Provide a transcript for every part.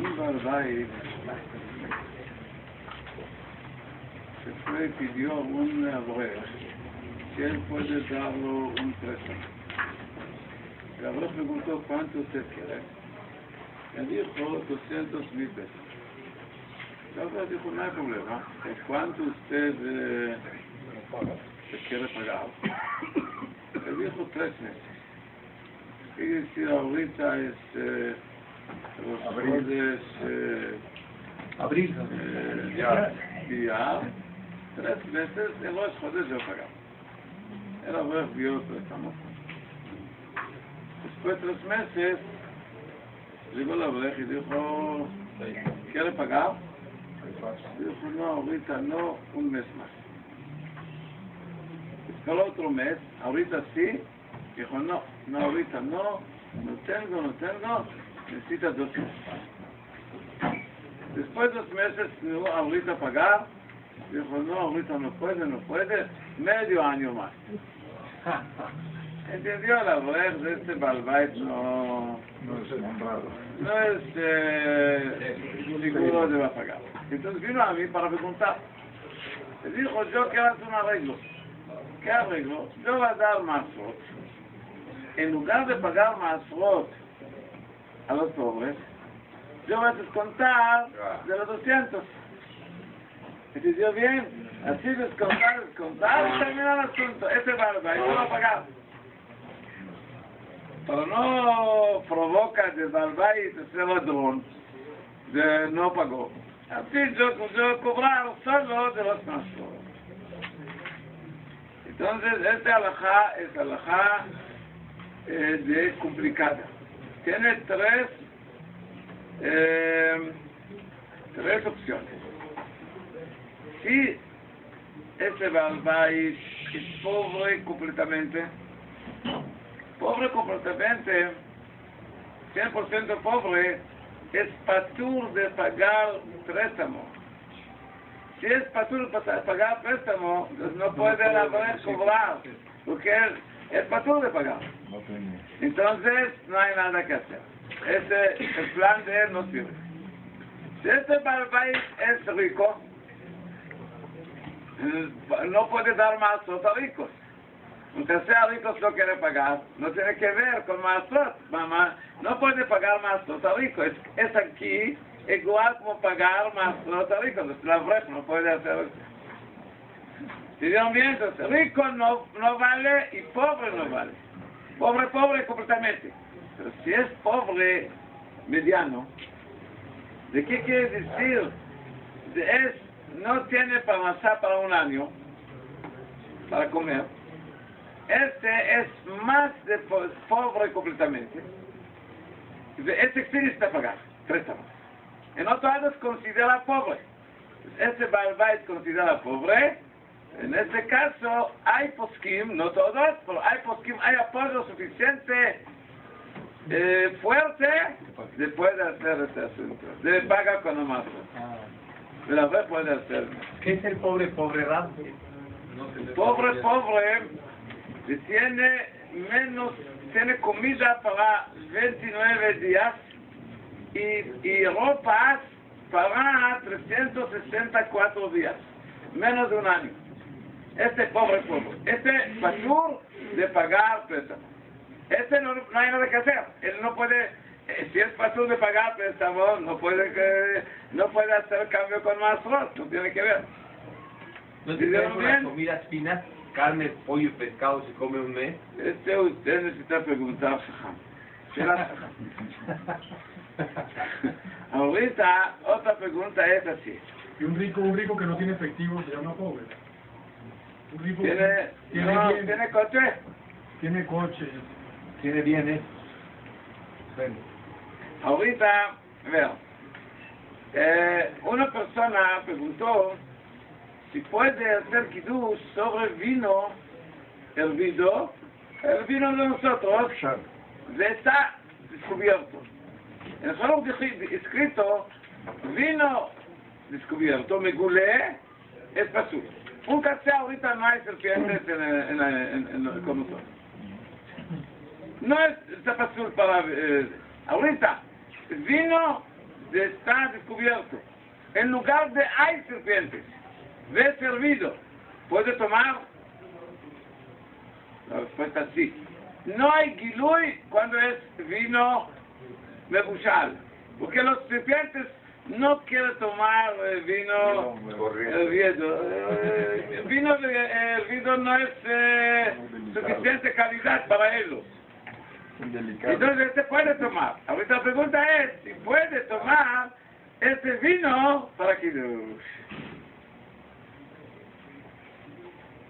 un barbay se fue y pidió un abreu si él puede darlo un préstamo. El abreu preguntó cuánto usted quiere. Él dijo 200 mil pesos. Abreu dijo, no hay problema. ¿Por cuánto usted eh, se quiere pagar? Él dijo tres meses. Quiere decir, ahorita es eh, los Abril. jueves, eh, Abril. eh, Ya. ya, tres meses, en los jueves yo pagaba. Era ver vio el préstamo. Después de tres meses, llegó la breja y dijo, ¿quiere pagar? Dijo, no, ahorita no, un necesita dos meses. Después de dos meses, no, ahorita pagar. Dijo, no, ahorita no puede, no puede, medio año más. Entendió la brecha de este Balbait, no, No es honrado. no es eh, seguro de va a pagar. Entonces vino a mí para preguntar. Le dijo, yo quiero hacer un arreglo. ¿Qué arreglo? Yo voy a dar más En lugar de pagar más a los pobres, yo voy a descontar de los 200. ¿Entendió bien? Así descontar, descontar y terminar el asunto. Ese barba, yo va a pagar. Pero no provoca de Balbay de ser ladrón, de no pagó. Así yo, yo cobrar solo de los más. Entonces, esta alajá es alajá eh, de complicada. Tiene tres, eh, tres opciones. Si ese Balbay es pobre completamente, pobre completamente, 100% pobre, es patur de pagar préstamo. Si es patur de pa- pagar préstamo, pues no puede haber cobrar, porque es, de pagar. No tengo. Entonces, no hay nada que hacer. Ese, el plan de él no sirve. Si este barbay es rico, eh, no puede dar más a ricos. Aunque sea rico, no quiere pagar. No tiene que ver con más mamá. No puede pagar más a rico. Es, es aquí igual como pagar más a ricos. La no puede hacer eso. ¿Se dieron bien? Entonces, rico no, no vale y pobre no vale. Pobre, pobre completamente. Pero si es pobre mediano, ¿de qué quiere decir? De- es, no tiene para avanzar para un año, para comer. Este es más de po- pobre completamente. Este sí necesita pagar, préstamo. En otro lado es considera pobre. Este barba es considera pobre. En este caso hay poskim, no todos, pero hay poskim, hay apoyo suficiente eh, fuerte de poder hacer este asunto. De pagar con más. La vez puede hacer. ¿Qué es el pobre, pobre rap? Pobre, pobre, que tiene menos, tiene comida para 29 días y, y ropas para 364 días, menos de un año. Este pobre pobre, este patur de pagar préstamo. Este no, no hay nada que hacer. Él no puede, eh, si es patur de pagar préstamo, no puede que, no puede hacer cambio con más no tiene que ver. ¿No te te traes una bien? comida fina? Carne, pollo y pescado se come un mes. Este usted necesita preguntar. Ahorita, otra pregunta es así. Y un rico, un rico que no tiene efectivo se llama pobre. ¿Tiene, tiene, no, bien- ¿tiene coche? tiene coche. Tiene bienes. Bueno, Ahorita, a ver, eh, una persona preguntó si puede hacer kiddush sobre vino hervido, el vino de nosotros, está descubierto. En el dij- escrito, vino descubierto, megulé, es pasú. Café ahorita no hay serpientes en, en, en, en- con. No es pasú para... eh, ahorita, vino de estar descubierto, en lugar de hay serpientes, ve servido, ¿puede tomar? La respuesta es sí. No hay gilui cuando es vino mebushal, porque los serpientes no quieren tomar vino hervido. Eh, El vino de- hervido no es eh, suficiente calidad para ellos. Delicado. Entonces este puede tomar. Ahorita la pregunta es si puede tomar este vino para que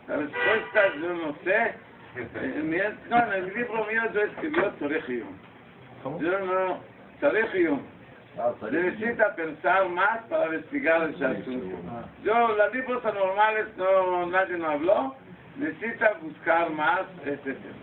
La respuesta yo no sé. Eh, No, en el libro mío yo escribió. ¿Cómo? Yo no, Torejio. Necesita pensar más para investigar ese asunto. Yo, los libros anormales no, nadie no habló. Necesita buscar más este tema.